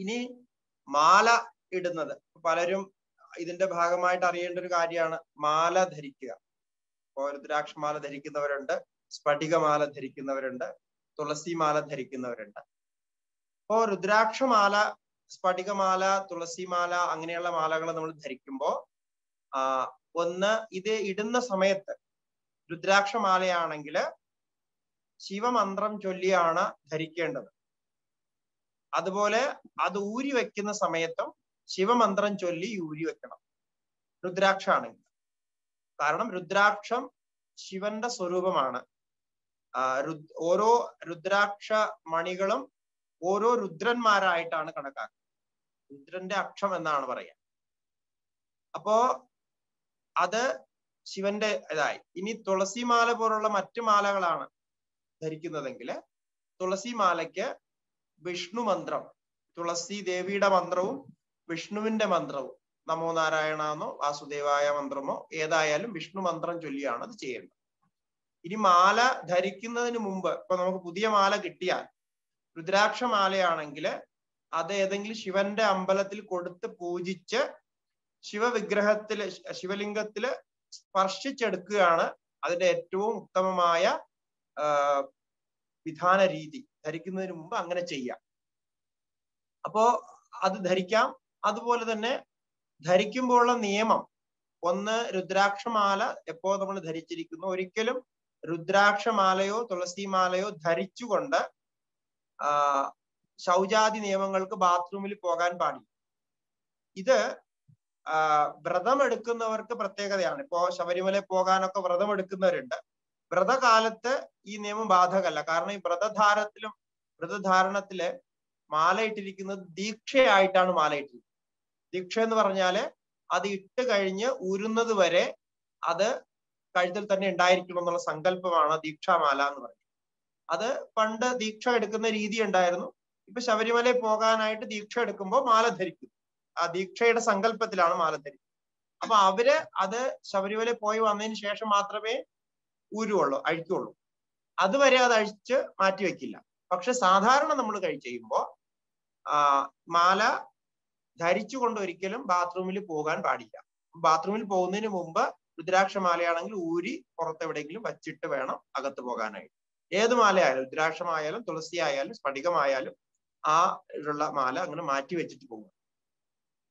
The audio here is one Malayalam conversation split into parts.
ഇനി മാല ഇടുന്നത്. പലരും ഇതിന്റെ ഭാഗമായിട്ട് അറിയേണ്ട ഒരു കാര്യമാണ് മാല ധരിക്കുക. രുദ്രാക്ഷമാല ധരിക്കുന്നവരുണ്ട് സ്ഫടികമാല ധരിക്കുന്നവരുണ്ട് തുളസിമാല ധരിക്കുന്നവരുണ്ട്. ഇപ്പോ രുദ്രാക്ഷമാല സ്ഫടികമാല തുളസിമാല അങ്ങനെയുള്ള മാലകൾ നമ്മൾ ധരിക്കുമ്പോൾ ഒന്ന് ഇത് ഇടുന്ന സമയത്ത് രുദ്രാക്ഷമാലയാണെങ്കിൽ ശിവമന്ത്രം ചൊല്ലിയാണ് ധരിക്കേണ്ടത്. അതുപോലെ അത് ഊരി വെക്കുന്ന സമയത്തും ശിവമന്ത്രം ചൊല്ലി ഊരി വെക്കണം. രുദ്രാക്ഷാണെങ്കിൽ കാരണം രുദ്രാക്ഷം ശിവന്റെ സ്വരൂപമാണ്. ഓരോ രുദ്രാക്ഷ മണികളും ഓരോ രുദ്രന്മാരായിട്ടാണ് കണക്കാക്കുന്നത്. രുദ്രന്റെ അക്ഷം എന്നാണ് പറയാ. അപ്പോ അത് ശിവന്റെ ഇതായി. ഇനി തുളസിമാല പോലുള്ള മറ്റു മാലകളാണ് ധരിക്കുന്നതെങ്കിൽ തുളസി മാലയ്ക്ക് വിഷ്ണു മന്ത്രം തുളസി ദേവിയുടെ മന്ത്രവും വിഷ്ണുവിന്റെ മന്ത്രവും. നമോ നാരായണന്നോ വാസുദേവായ മന്ത്രമോ ഏതായാലും വിഷ്ണു മന്ത്രം ചൊല്ലിയാണ് അത് ചെയ്യേണ്ടത്. ഇനി മാല ധരിക്കുന്നതിന് മുമ്പ് ഇപ്പൊ നമുക്ക് പുതിയ മാല കിട്ടിയാൽ രുദ്രാക്ഷ മാലയാണെങ്കിൽ അത് ഏതെങ്കിലും ശിവന്റെ അമ്പലത്തിൽ കൊടുത്ത് പൂജിച്ച് ശിവവിഗ്രഹത്തിൽ ശിവലിംഗത്തിൽ സ്പർശിച്ചെടുക്കുകയാണ് അതിന്റെ ഏറ്റവും ഉത്തമമായ വിധാന രീതി ധരിക്കുന്നതിന് മുമ്പ് അങ്ങനെ ചെയ്യാം. അപ്പോ അത് ധരിക്കാം. അതുപോലെ തന്നെ ധരിക്കുമ്പോഴുള്ള നിയമം. ഒന്ന് രുദ്രാക്ഷമാല എപ്പോ നമ്മൾ ധരിച്ചിരിക്കുന്നു. ഒരിക്കലും രുദ്രാക്ഷമാലയോ തുളസിമാലയോ ധരിച്ചുകൊണ്ട് ശൗചാദി നിയമങ്ങൾക്ക് ബാത്റൂമിൽ പോകാൻ പാടില്ല. ഇത് വ്രതം എടുക്കുന്നവർക്ക് പ്രത്യേകതയാണ്. ഇപ്പോ ശബരിമല പോകാനൊക്കെ വ്രതം എടുക്കുന്നവരുണ്ട് വ്രതകാലത്ത് ഈ നിയമം ബാധകമല്ല. കാരണം ഈ വ്രതധാരത്തിലും വ്രതധാരണത്തിൽ മാലയിട്ടിരിക്കുന്നത് ദീക്ഷയായിട്ടാണ് മാലയിട്ടിരിക്കുന്നത്. ദീക്ഷ എന്ന് പറഞ്ഞാൽ അത് ഇട്ട് കഴിഞ്ഞ് ഊരുന്നത് വരെ അത് കഴുത്തിൽ തന്നെ ഉണ്ടായിരിക്കണം എന്നുള്ള സങ്കല്പമാണ് ദീക്ഷാമാല എന്ന് പറയുന്നത്. അത് പണ്ട് ദീക്ഷ എടുക്കുന്ന രീതി ഉണ്ടായിരുന്നു. ഇപ്പൊ ശബരിമലയിൽ പോകാനായിട്ട് ദീക്ഷ എടുക്കുമ്പോൾ മാല ധരിക്കും. ആ ദീക്ഷയുടെ സങ്കല്പത്തിലാണ് മാല ധരിക്കുന്നത്. അപ്പൊ അവർ അത് ശബരിമലയിൽ പോയി വന്നതിന് ശേഷം മാത്രമേ ഊരുള്ളൂ അഴിക്കുള്ളൂ. അതുവരെ അത് അഴിച്ച് മാറ്റി വെക്കില്ല. പക്ഷെ സാധാരണ നമ്മൾ കഴി ചെയ്യുമ്പോൾ ആ മാല ധരിച്ചുകൊണ്ട് ഒരിക്കലും ബാത്റൂമിൽ പോകാൻ പാടില്ല. ബാത്റൂമിൽ പോകുന്നതിന് മുമ്പ് രുദ്രാക്ഷമാലയാണെങ്കിൽ ഊരി പുറത്തെവിടെയെങ്കിലും വച്ചിട്ട് വേണം അകത്ത് പോകാനായിട്ട്. ഏത് മാലയായാലും രുദ്രാക്ഷമായാലും തുളസി ആയാലും സ്ഫടികമായാലും ആ ഉള്ള മാല അങ്ങനെ മാറ്റി വെച്ചിട്ട് പോകും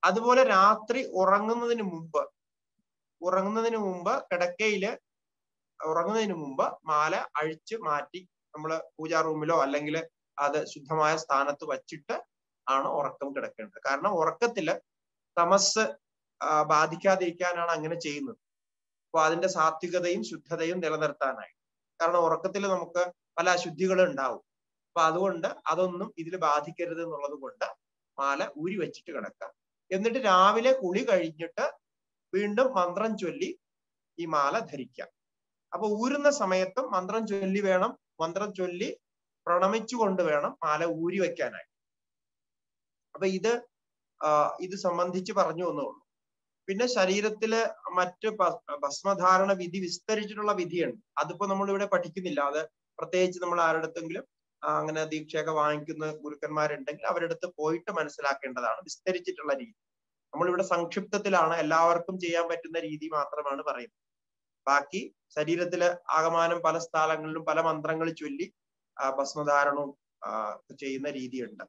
അതുപോലെ രാത്രി ഉറങ്ങുന്നതിന് മുമ്പ് ഉറങ്ങുന്നതിന് മുമ്പ് കിടക്കയിൽ ഉറങ്ങുന്നതിന് മുമ്പ് മാല അഴിച്ച് മാറ്റി നമ്മൾ പൂജാ റൂമിലോ അല്ലെങ്കിൽ അത് ശുദ്ധമായ സ്ഥാനത്ത് വച്ചിട്ട് ആണ് ഉറക്കം കിടക്കേണ്ടത്. കാരണം ഉറക്കത്തിൽ തമസ് ബാധിക്കാതിരിക്കാനാണ് അങ്ങനെ ചെയ്യുന്നത്. അപ്പൊ അതിന്റെ സാത്വികതയും ശുദ്ധതയും നിലനിർത്താനായി. കാരണം ഉറക്കത്തിൽ നമുക്ക് പല അശുദ്ധികളും ഉണ്ടാവും. അപ്പൊ അതുകൊണ്ട് അതൊന്നും ഇതിൽ ബാധിക്കരുത് എന്നുള്ളത് കൊണ്ട് മാല ഊരി വെച്ചിട്ട് കിടക്കാം. എന്നിട്ട് രാവിലെ കുളി കഴിഞ്ഞിട്ട് വീണ്ടും മന്ത്രം ചൊല്ലി ഈ മാല ധരിക്കാം. അപ്പൊ ഊരുന്ന സമയത്തും മന്ത്രം ചൊല്ലി വേണം. മന്ത്രം ചൊല്ലി പ്രണമിച്ചുകൊണ്ട് വേണം മാല ഊരി വെക്കാനായി അപ്പൊ ഇത് ഇത് സംബന്ധിച്ച് പറഞ്ഞു എന്നുള്ളൂ പിന്നെ ശരീരത്തിൽ മറ്റ് ഭസ്മധാരണ വിധി വിസ്തരിച്ചിട്ടുള്ള വിധിയുണ്ട്. അതിപ്പോ നമ്മൾ ഇവിടെ പഠിക്കുന്നില്ല. അത് പ്രത്യേകിച്ച് നമ്മൾ ആരുടെങ്കിലും അങ്ങനെ ദീക്ഷയൊക്കെ വാങ്ങിക്കുന്ന ഗുരുക്കന്മാരുണ്ടെങ്കിൽ അവരുടെ അടുത്ത് പോയിട്ട് മനസ്സിലാക്കേണ്ടതാണ്. വിസ്തരിച്ചിട്ടുള്ള രീതി. നമ്മളിവിടെ സംക്ഷിപ്തത്തിലാണ് എല്ലാവർക്കും ചെയ്യാൻ പറ്റുന്ന രീതി മാത്രമാണ് പറയുന്നത്. ബാക്കി ശരീരത്തിൽ ആകമാനം പല സ്ഥലങ്ങളിലും പല മന്ത്രങ്ങൾ ചൊല്ലി ഭസ്മധാരണവും ചെയ്യുന്ന രീതിയുണ്ട്.